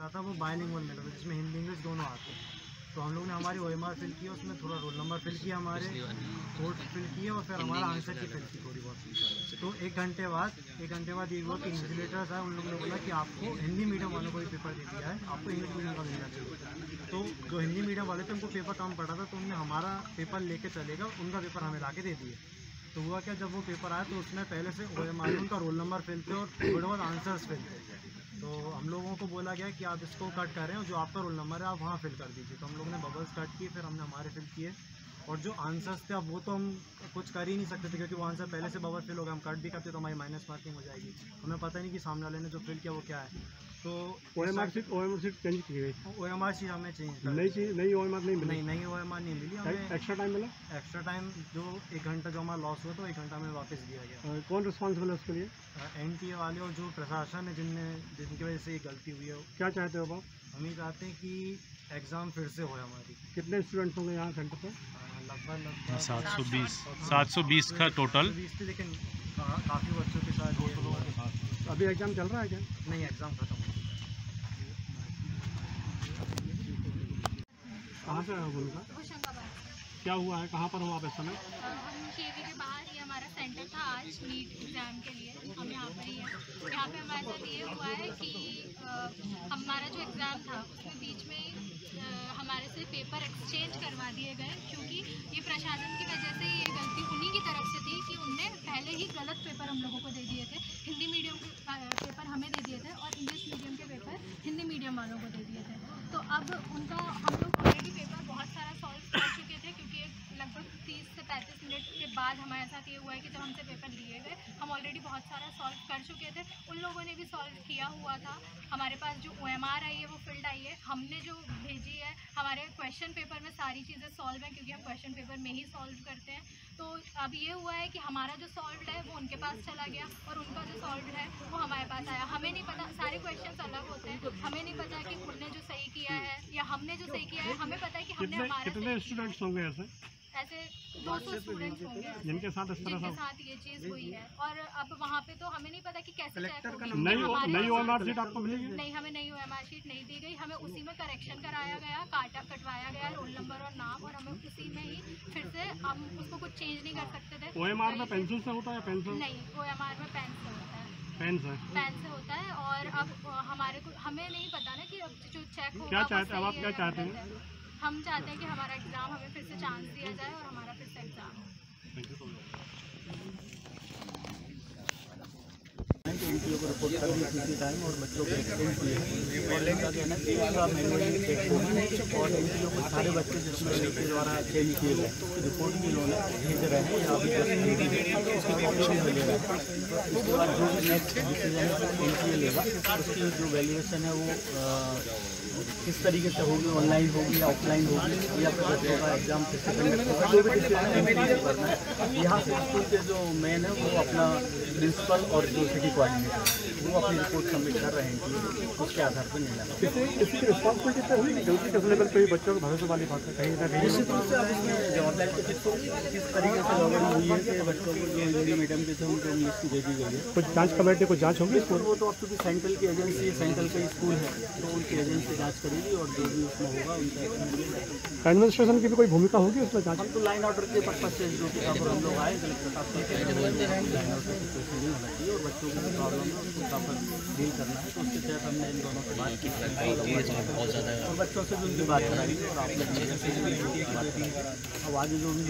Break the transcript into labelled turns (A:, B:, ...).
A: मिला था वो बायलिंगुअल मिला था जिसमें हिंदी इंग्लिश दोनों आते हैं। तो हम लोग ने हमारी ओ एम आर फिल किया उसमें थोड़ा रोल नंबर फिल किया हमारे कोड फिल किया और फिर हमारा आंसर की फिल की थोड़ी बहुत तो एक घंटे बाद एक घंटे बाद ये हुआ कि इंसुलेटर्स है उन लोगों ने बोला कि आपको हिंदी मीडियम वालों को भी पेपर दे दिया है आपको इंग्लिश मीडियम का मिलना चाहिए। तो जो हिंदी मीडियम वाले थे उनको पेपर कम पड़ा था तो उनने हमारा पेपर लेके चलेगा उनका पेपर हमें ला के दे दिए। तो हुआ क्या जब वो पेपर आया तो उसमें पहले से ओ एम का रोल नंबर फिल थे और थोड़े बहुत आंसर्स फिल थे। तो हम लोगों को बोला गया कि आप इसको कट करें और जो आपका रोल नंबर है आप वहाँ फिल कर दीजिए। तो हम लोगों ने बबल्स कट किए, फिर हमने हमारे फिल किए। और जो आंसर्स थे अब वो तो हम कुछ कर ही नहीं सकते थे क्योंकि वो आंसर पहले से बबल फिल हो गया हम कट भी करते तो हमारी माइनस मार्किंग हो जाएगी। हमें पता नहीं कि सामने वाले ने जो फिल किया वो क्या है। तो
B: O M R sheet O M R sheet change की गई।
A: ओ एम आर सी हमें चेंज
B: नई चीज़ नई ओ एम आर नहीं मिली।
A: नहीं नई ओ एम आर नहीं मिली हमें।
B: एक्स्ट्रा टाइम मिला?
A: एक्स्ट्रा टाइम जो एक घंटा जो हमारा लॉस हुआ तो एक घंटा हमें वापस दिया गया।
B: कौन रिस्पॉन्सिबल है उसके लिए?
A: एन टी ए वाले और जो प्रशासन है जिनने जिनकी वजह से ये गलती हुई है।
B: क्या चाहते हो आप?
A: हम ये चाहते हैं कि एग्ज़ाम फिर से हो हमारी।
B: कितने स्टूडेंट्स होंगे यहाँ सेंटर पे?
A: लगभग लगभग
C: सात सौ बीस। सात सौ बीस का टोटल
A: लेकिन काफ़ी बच्चों के साथ लोगों के
B: अभी एग्ज़ाम चल रहा है क्या?
A: नहीं एग्ज़ाम खत्म हो
B: कहाँ से है उनका क्या हुआ है? कहाँ पर हो आप इस समय?
D: हम केवी के बाहर ही हमारा सेंटर था आज नीट एग्ज़ाम के लिए। हम यहाँ पर ही हैं। यहाँ पे हमारे साथ ये हुआ है कि हमारा जो एग्ज़ाम था, उसमें बीच में हमारे से पेपर एक्सचेंज करवा दिए गए, क्योंकि ये प्रशासन की वजह से ये गलती उन्हीं की तरफ़ से थी कि उनने पहले ही गलत पेपर हम लोगों को दे दिए थे। हिंदी मीडियम के पेपर हमें दे दिए थे और इंग्लिश मीडियम के पेपर हिंदी मीडियम वालों को दे दिए थे। तो अब उनका हम लोग ऑलरेडी पेपर बहुत सारा सॉल्व कर चुके थे क्योंकि एक लगभग तीस से पैंतीस मिनट के बाद हमारे साथ ये हुआ है कि जब हमसे पेपर लिए गए हम ऑलरेडी बहुत सारा सॉल्व कर चुके थे। उन लोगों ने भी सॉल्व किया हुआ था। हमारे पास जो ओ एम आर आई है वो फ़ील्ड आई है। हमने जो भेजी है हमारे क्वेश्चन पेपर में सारी चीज़ें सॉल्व हैं क्योंकि हम क्वेश्चन पेपर में ही सॉल्व करते हैं। तो अब ये हुआ है कि हमारा जो सॉल्व है वो उनके पास चला गया और उनका जो सॉल्व है वो हमारे पास आया। हमें नहीं पता सारे क्वेश्चन अलग होते हैं। हमें नहीं पता कि उनने जो सही किया है या हमने जो सही किया है। हमें पता है कि हमने हमारा
B: स्टूडेंट्स होंगे ऐसे?
D: ऐसे 200 स्टूडेंट्स होंगे
B: जिनके साथ इस तरह
D: साथ ये चीज़ हुई है। और अब वहाँ पे तो हमें नहीं पता कि कैसे
B: आर सीट आपको मिलेगी।
D: नहीं हमें नई ओ शीट नहीं दी गई। हमें उसी में करेक्शन कराया गया काटा कटवाया गया रोल नंबर और नाम और हमें उसी में ही फिर से हम उसको कुछ चेंज नहीं कर सकते थे।
B: ओ एम आर में पेंसिल से होता है
D: नहीं ओ एम आर में पेन से होता है।
B: पेन से।
D: पेन से होता है और अब हमारे को हमें नहीं पता ना कि अब जो चेक होगा
B: क्या चाहते- अब आप क्या चाहते
D: है। हम चाहते हैं कि हमारा एग्ज़ाम हमें फिर से चांस दिया जाए और हमारा फिर से एग्ज़ाम हो
E: एनटीओ को रिपोर्ट कर दी किसी टाइम और बच्चों को एक्सटेंड किए और इनका कहना है कि इसका मैनुअली चेक और एनटीओ को सारे बच्चे जिसमें इनके द्वारा चेंज किए गए रिपोर्ट भी इन्होंने भेज रहे हैं या अभी है उसकी कॉपी भी मिलेगा उसके बाद जो भी नेक्स्ट डिसीज़न है एनटीए लेगा। उसकी जो वैल्यूएशन है, वो किस तरीके से होगी ऑनलाइन होगी या ऑफलाइन होगी, या फिर बच्चों का एग्ज़ाम किस से कंडक्ट है करना है। यहाँ से स्कूल के जो मेन है, वो अपना प्रिंसिपल और जो सिटी कोऑर्डिनेटर वो अपनी रिपोर्ट सबमिट कर रहे हैं कि उसके आधार पर
B: इसकी रिस्पॉन्सिबिलिटी तो हुई? गलती किस लेवल पे भी बच्चों के भरोसे वाली बात कहीं ना कहीं
E: निश्चित रूप से अब इसमें जवाबदारी तो किसको किस तरीके से गड़बड़ी हुई है कि बच्चों को जो हिंदी मीडियम के थे उनको इंग्लिश की दे दी गई है।
B: कुछ जाँच कमेटी कुछ जाँच होगी
E: बिल्कुल वो तो अब चूँकि सेंट्रल की एजेंसी सेंट्रल का स्कूल है तो उनकी एजेंसी जाँच करेगी और जो भी उसमें होगा उनका
B: एडमिनिस्ट्रेशन की भी कोई भूमिका होगी उसमें जाँच?
E: हम तो लाइन ऑर्डर के पर्पज से जो कि हम लोग आए कलेक्टर साहब से लाइन ऑर्डर की सिचुएशन नहीं होना चाहिए और बच्चों की प्रॉब्लम है उसको प्रॉपर डील करना है तो उसके तहत हमने इन दोनों से बात की। है और बच्चों से भी उनकी बात कराई। और आप लोग मीडिया से भी बात कराई अब आगे जो भी